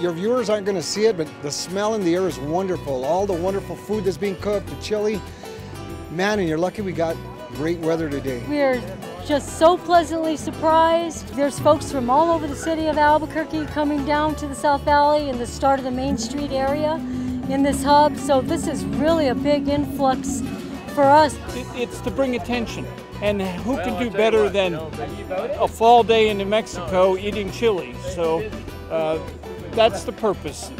your viewers aren't going to see it, but the smell in the air is wonderful. All the wonderful food that's being cooked, the chili. Man, and you're lucky we got great weather today. We're just so pleasantly surprised. There's folks from all over the city of Albuquerque coming down to the South Valley and the start of the Main Street area in this hub. So this is really a big influx for us. It, it's to bring attention. And who can do better than a fall day in New Mexico eating chili? So uh, that's the purpose.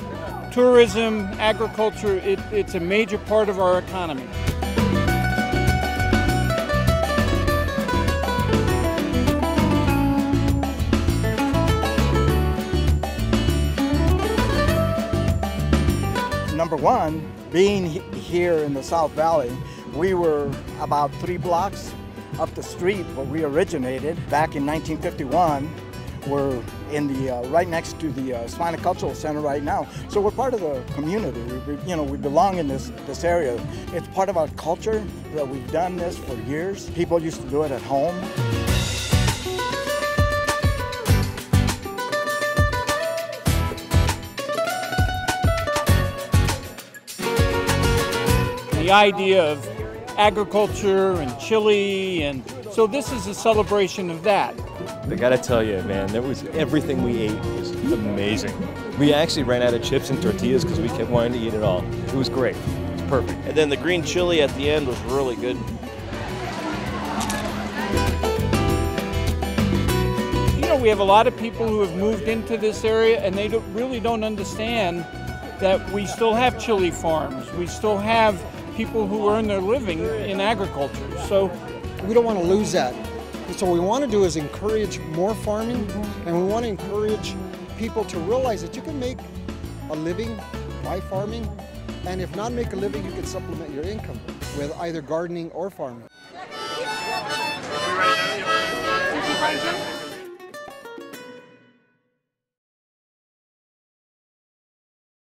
Tourism, agriculture, it, it's a major part of our economy. Number one, being here in the South Valley, we were about three blocks up the street where we originated back in 1951. We're in the uh, right next to the uh, Savannah Cultural Center right now, so we're part of the community. We, you know, we belong in this this area. It's part of our culture that we've done this for years. People used to do it at home. The idea of agriculture and chili, and so this is a celebration of that. I gotta tell you, man, that was everything we ate was amazing. We actually ran out of chips and tortillas because we kept wanting to eat it all. It was great. It was perfect. And then the green chili at the end was really good. You know, we have a lot of people who have moved into this area and they don't, really don't understand that we still have chili farms. We still have people who earn their living in agriculture. So we don't want to lose that. So what we want to do is encourage more farming and we want to encourage people to realize that you can make a living by farming and if not make a living, you can supplement your income with either gardening or farming.